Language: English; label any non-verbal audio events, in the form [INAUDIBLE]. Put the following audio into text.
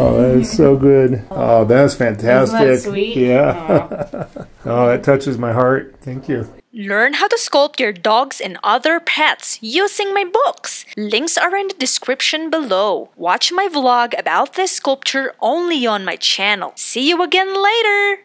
Oh, that is so good. Oh, that's fantastic. Isn't that sweet? Yeah. oh, [LAUGHS] oh that touches my heart. Thank you. Learn how to sculpt your dogs and other pets using my books. Links are in the description below. Watch my vlog about this sculpture only on my channel. See you again later!